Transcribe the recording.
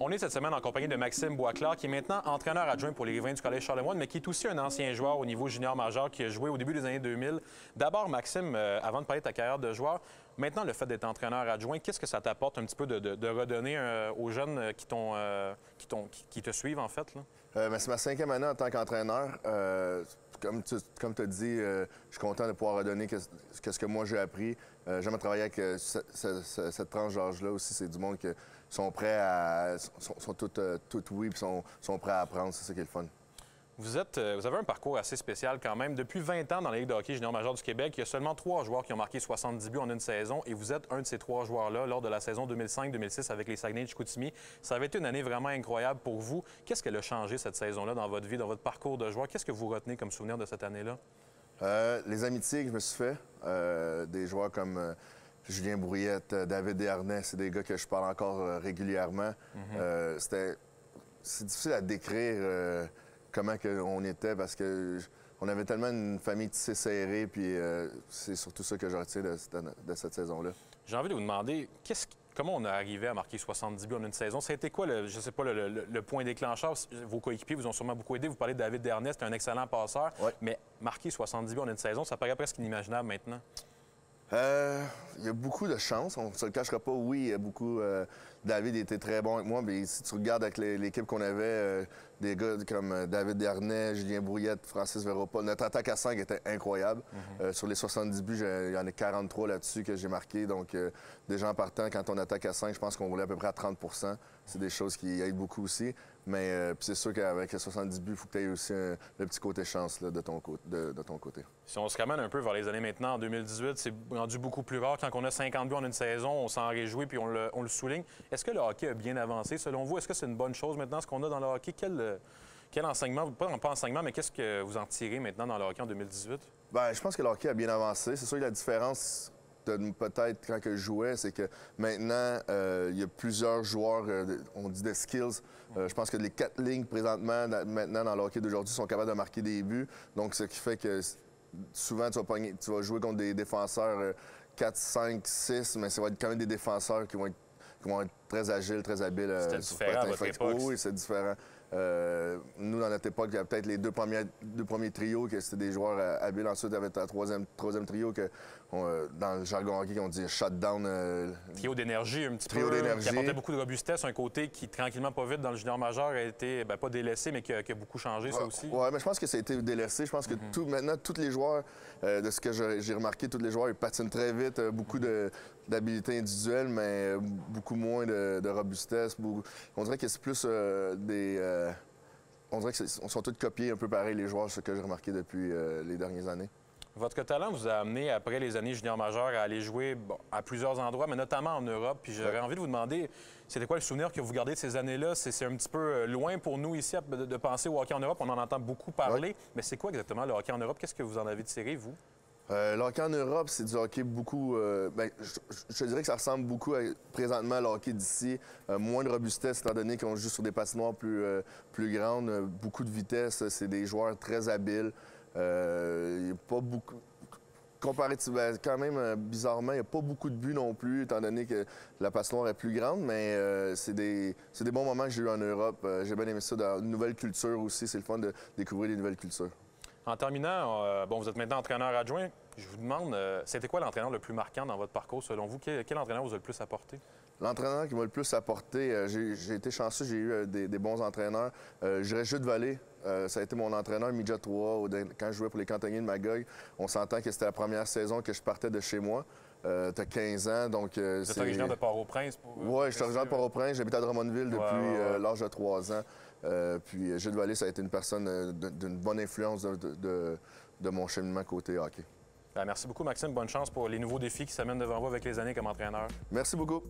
On est cette semaine en compagnie de Maxime Boisclair, qui est maintenant entraîneur adjoint pour les Rivins du Collège Charlemagne, mais qui est aussi un ancien joueur au niveau junior majeur qui a joué au début des années 2000. D'abord, Maxime, euh, avant de parler de ta carrière de joueur, maintenant, le fait d'être entraîneur adjoint, qu'est-ce que ça t'apporte un petit peu de, redonner euh, aux jeunes euh, qui, t'ont, qui, te suivent, en fait? Ben, c'est ma cinquième année en tant qu'entraîneur. comme tu comme as dit, je suis content de pouvoir redonner ce que moi j'ai appris. J'aime travailler avec cette tranche d'âge-là aussi. C'est du monde qui sont prêts à. sont, sont toutes, oui et sont, sont prêts à apprendre. C'est ça qui est le fun. Vous, êtes, euh, vous avez un parcours assez spécial quand même. Depuis 20 ans dans la Ligue de hockey junior major du Québec, il y a seulement trois joueurs qui ont marqué 70 buts en une saison et vous êtes un de ces trois joueurs-là lors de la saison 2005-2006 avec les Saguenay de Chicoutimi. Ça avait été une année vraiment incroyable pour vous. Qu'est-ce qu'elle a changé cette saison-là dans votre vie, dans votre parcours de joueur? Qu'est-ce que vous retenez comme souvenir de cette année-là? Euh, les amitiés que je me suis fait, euh, des joueurs comme Julien Brouillette, David Desharnais, c'est des gars que je parle encore régulièrement. Mhm. C'était... C'est difficile à décrire comment on était parce que on avait tellement une famille tissée serrée, puis euh, c'est surtout ça que je retiens de, cette saison-là. J'ai envie de vous demander, comment on est arrivé à marquer 70 buts en une saison? Ça a été quoi, le, je sais pas, le, point déclencheur? Vos coéquipiers vous ont sûrement beaucoup aidé. Vous parlez de David Dernest, un excellent passeur, mais marquer 70 buts en une saison, ça paraît presque inimaginable maintenant. Euh, il y a beaucoup de chance. On ne se le cachera pas. Oui, il y a beaucoup. Euh, David était très bon avec moi, mais si tu regardes avec l'équipe qu'on avait, euh, des gars comme David Dernay, Julien Brouillette, Francis Véropa, notre attaque à 5 était incroyable. Mhm. sur les 70 buts, il y en a 43 là-dessus que j'ai marqué. Donc, déjà en partant, quand on attaque à 5, je pense qu'on roulait à peu près à 30 C'est des choses qui aident beaucoup aussi. Mais c'est sûr qu'avec les 70 buts, il faut que tu aies aussi le petit côté chance de, ton, de, de ton côté. Si on se ramène un peu vers les années maintenant, en 2018, c'est rendu beaucoup plus rare. Quand on a 50 buts en une saison, on s'en réjouit puis on le, souligne. Est-ce que le hockey a bien avancé selon vous? Est-ce que c'est une bonne chose maintenant, ce qu'on a dans le hockey? Quel, quel enseignement, pas, pas enseignement, mais qu'est-ce que vous en tirez maintenant dans le hockey en 2018? Bien, je pense que le hockey a bien avancé. C'est sûr que la différence peut-être quand je jouais, c'est que maintenant, euh, il y a plusieurs joueurs, euh, on dit des skills. Euh, je pense que les quatre lignes présentement, maintenant, dans le hockey d'aujourd'hui, sont capables de marquer des buts. Donc, ce qui fait que souvent, tu vas, jouer contre des défenseurs 4, 5, 6, mais ça va être quand même des défenseurs qui vont être, très agiles, très habiles. C'était différent à votre époque. Oui, c'est différent. Euh, nous, dans notre époque, il y avait peut-être les deux premiers, deux premiers trios, que c'était des joueurs euh, habiles. Ensuite, il y avait un troisième, troisième trio que, euh, dans le jargon hockey, on dit shutdown. trio d'énergie, un petit trio peu. Qui apportait beaucoup de robustesse. Un côté qui, tranquillement, pas vite, dans le junior majeur, a été, ben, pas délaissé, mais qui a, beaucoup changé, ça aussi. Oui, mais je pense que ça a été délaissé. Je pense que mhm. tout, maintenant, tous les joueurs, de ce que j'ai remarqué, tous les joueurs, ils patinent très vite. beaucoup d'habilité individuelle, mais beaucoup moins de, robustesse. On dirait que c'est plus des on dirait qu'on sont tous copiés un peu pareil, les joueurs, ce que j'ai remarqué depuis euh, les dernières années. Votre talent vous a amené, après les années junior majeures, à aller jouer à plusieurs endroits, mais notamment en Europe. Puis j'aurais envie de vous demander, c'était quoi le souvenir que vous gardez de ces années-là? C'est un petit peu euh, loin pour nous ici de, penser au hockey en Europe. On en entend beaucoup parler. Mais c'est quoi exactement le hockey en Europe? Qu'est-ce que vous en avez tiré, vous? Euh, en Europe, c'est du hockey beaucoup. Euh, ben, je, dirais que ça ressemble beaucoup présentement à le hockey d'ici. Euh, moins de robustesse, étant donné qu'on joue sur des patinoires plus, plus grandes. beaucoup de vitesse. C'est des joueurs très habiles. Il n'y a pas beaucoup. Comparativement, quand même, bizarrement, il n'y a pas beaucoup de buts non plus, étant donné que la patinoire est plus grande, mais c'est des, des, bons moments que j'ai eu en Europe. j'ai bien aimé ça, dans une nouvelle culture aussi. C'est le fun de découvrir des nouvelles cultures. En terminant, euh, bon, vous êtes maintenant entraîneur adjoint. Je vous demande, euh, c'était quoi l'entraîneur le plus marquant dans votre parcours selon vous? Quel, entraîneur vous a le plus apporté? L'entraîneur qui m'a le plus apporté, euh, j'ai été chanceux, j'ai eu des, bons entraîneurs. J'irais Jules Vallée, ça a été mon entraîneur Midget 3 quand je jouais pour les cantonniers de Magog. On s'entend que c'était la première saison que je partais de chez moi. Euh, tu as 15 ans, donc... Euh, originaire de Port-au-Prince? Oui, je suis originaire de Port-au-prince. J'habite à Drummondville depuis l'âge de 3 ans. puis Jules Vallée, ça a été une personne d'une bonne influence de, de mon cheminement côté hockey. Ben, merci beaucoup, Maxime. Bonne chance pour les nouveaux défis qui s'amènent devant vous avec les années comme entraîneur. Merci beaucoup.